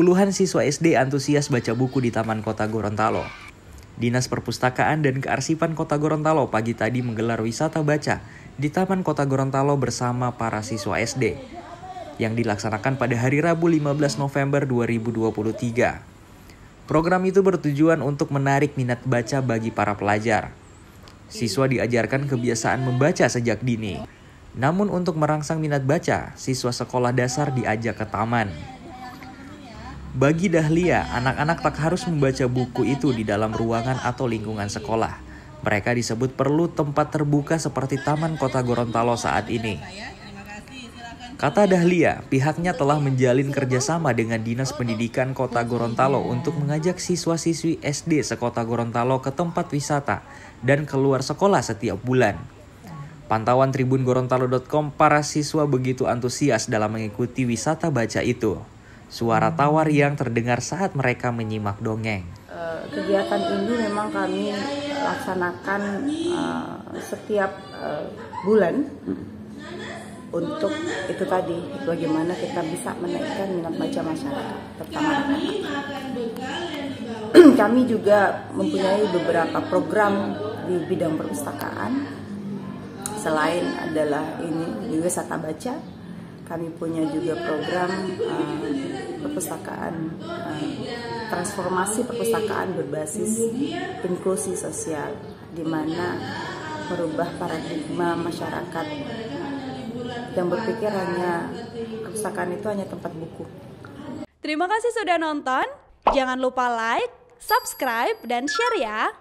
Puluhan siswa SD antusias baca buku di Taman Kota Gorontalo. Dinas Perpustakaan dan Kearsipan Kota Gorontalo pagi tadi menggelar wisata baca di Taman Kota Gorontalo bersama para siswa SD yang dilaksanakan pada hari Rabu 15 November 2023. Program itu bertujuan untuk menarik minat baca bagi para pelajar. Siswa diajarkan kebiasaan membaca sejak dini. Namun untuk merangsang minat baca, siswa sekolah dasar diajak ke taman. Bagi Dahlia, anak-anak tak harus membaca buku itu di dalam ruangan atau lingkungan sekolah. Mereka disebut perlu tempat terbuka seperti Taman Kota Gorontalo saat ini. Kata Dahlia, pihaknya telah menjalin kerjasama dengan Dinas Pendidikan Kota Gorontalo untuk mengajak siswa-siswi SD sekota Gorontalo ke tempat wisata dan keluar sekolah setiap bulan. Pantauan Tribun Gorontalo.com, para siswa begitu antusias dalam mengikuti wisata baca itu. Suara tawar yang terdengar saat mereka menyimak dongeng. Eh, kegiatan ini memang kami laksanakan uh, setiap uh, bulan untuk itu tadi bagaimana kita bisa menaikkan minat baca masyarakat terutama kami juga mempunyai beberapa program di bidang perpustakaan selain adalah ini di wisata baca kami punya juga program uh, perpustakaan uh, transformasi perpustakaan berbasis inklusi sosial di mana merubah paradigma masyarakat yang berpikir hanya perpustakaan itu hanya tempat buku. Terima kasih sudah nonton. Jangan lupa like, subscribe, dan share ya.